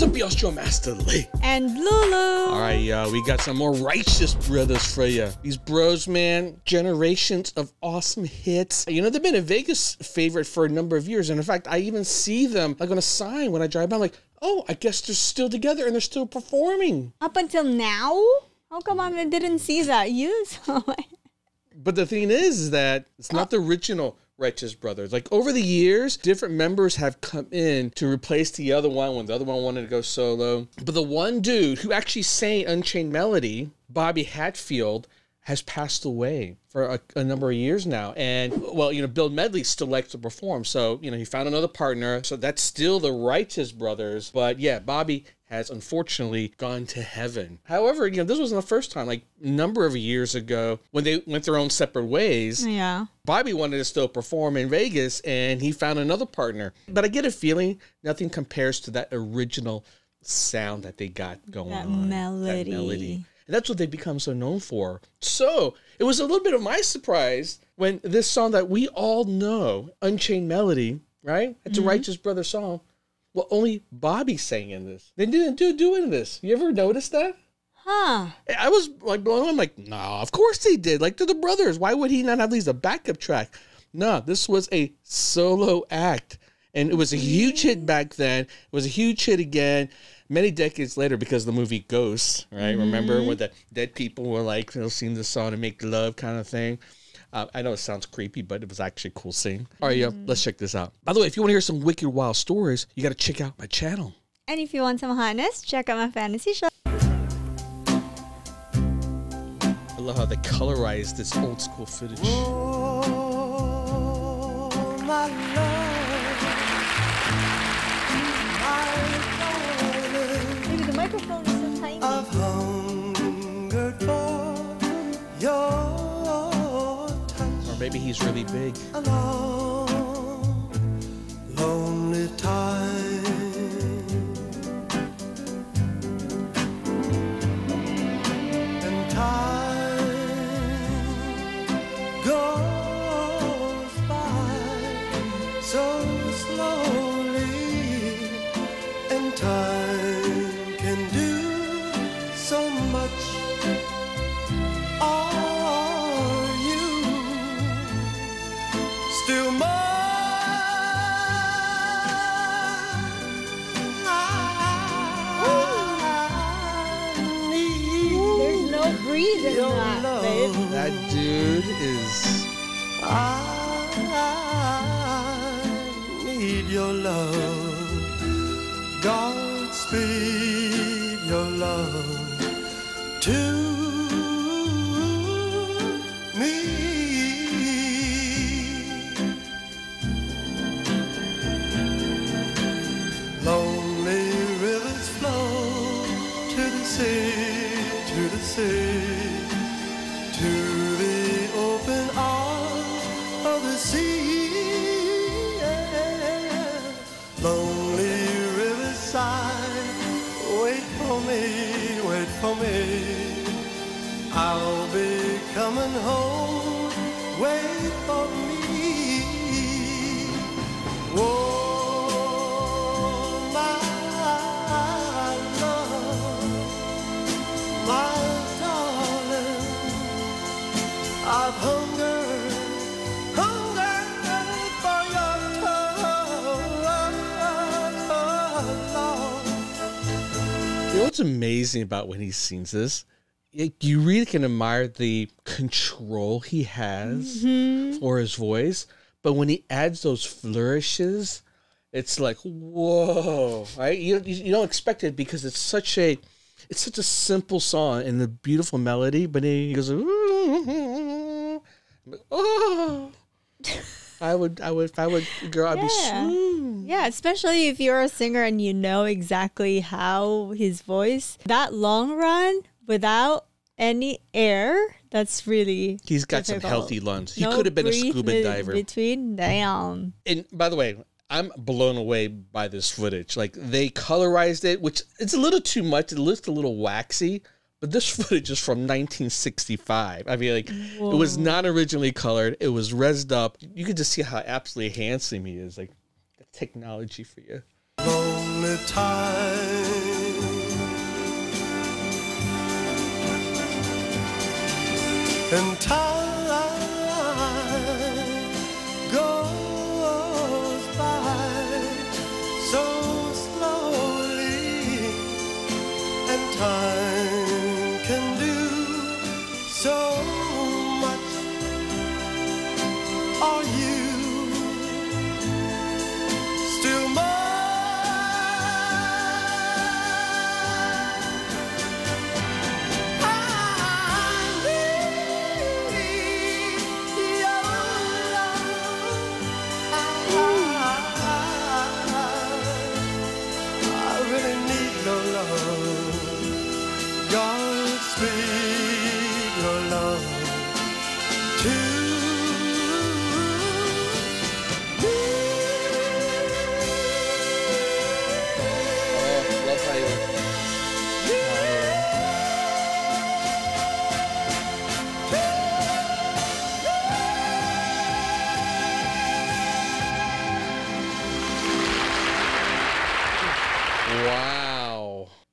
What's up, y'all? Master Lee. And Lulu. All right, y'all. We got some more righteous brothers for you. These bros, man, generations of awesome hits. You know, they've been a Vegas favorite for a number of years. And in fact, I even see them like on a sign when I drive by. I'm like, oh, I guess they're still together and they're still performing. Up until now? How come I didn't see that? You saw it. But the thing is, is that it's not the original Righteous Brothers. Like over the years, different members have come in to replace the other one when the other one wanted to go solo. But the one dude who actually sang Unchained Melody, Bobby Hatfield, has passed away for a, a, number of years now. And well, you know, Bill Medley still likes to perform. So, you know, he found another partner. So that's still the Righteous Brothers. But yeah, Bobby has unfortunately gone to heaven. However, you know, this wasn't the first time. Like a number of years ago, when they went their own separate ways, yeah, Bobby wanted to still perform in Vegas, and he found another partner. But I get a feeling nothing compares to that original sound that they got going that on. Melody. That melody. And that's what they've become so known for. So it was a little bit of my surprise when this song that we all know, Unchained Melody, right? It's mm-hmm. a Righteous Brother song well, only Bobby sang in this. They didn't do do in this. You ever notice that? Huh. I was like blown. I'm like, no, nah, of course they did. Like they're the brothers. Why would he not have at least a backup track? No, this was a solo act. And it was a huge hit back then. It was a huge hit again many decades later because the movie Ghosts, right? Mm-hmm. Remember when the dead people were like, they'll sing the song and make love kind of thing? Uh, I know it sounds creepy, but it was actually a cool scene. All right, yeah, let's check this out. By the way, if you want to hear some wicked wild stories, you got to check out my channel. And if you want some hotness, check out my fantasy show. I love how they colorize this old school footage. Oh, maybe he's really big. That dude is. I need your love. Godspeed for me. I'll be coming home. Wait for me. Oh, Whoa. What's amazing about when he sings this? you really can admire the control he has mm-hmm. for his voice, but when he adds those flourishes, it's like whoa! Right? You you don't expect it because it's such a it's such a simple song and the beautiful melody, but then he goes, oh. I would, I would, I would, girl, I'd yeah. be. Yeah, especially if you're a singer and you know exactly how his voice. That long run without any air, that's really. He's got difficult. some healthy lungs. He no could have been a scuba diver. Between, damn. And by the way, I'm blown away by this footage. Like they colorized it, which it's a little too much. It looks a little waxy but this footage is from 1965. I mean, like, Whoa. it was not originally colored. It was rezzed up. You could just see how absolutely handsome he is. Like, technology for you. Lonely time. And time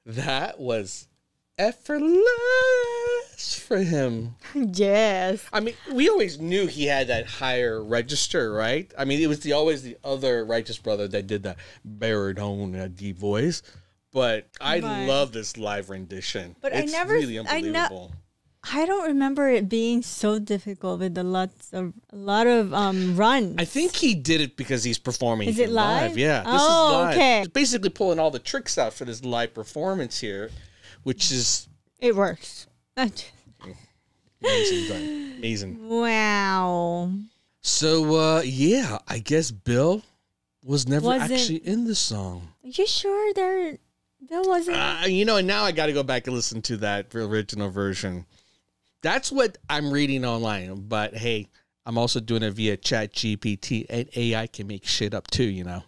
that was effortless for him. Yes. I mean, we always knew he had that higher register, right? I mean, it was the always the other righteous brother that did the baritone uh, deep voice. But I Right. love this live rendition. But I it's never- really I ne- unbelievable. I don't remember it being so difficult with a lot of a lot of um runs. I think he did it because he's performing. Is it live? Yeah. This Oh, is live. okay. He's basically pulling all the tricks out for this live performance here, which is it works. amazing. done. amazing. wow. So uh yeah, I guess Bill was never Wasn't- actually in the song. Are you sure there Bill wasn't Uh, you know, and now I got to go back and listen to that original version. That's what I'm reading online. But hey, I'm also doing it via Chat GPT, and AI can make shit up too. You know.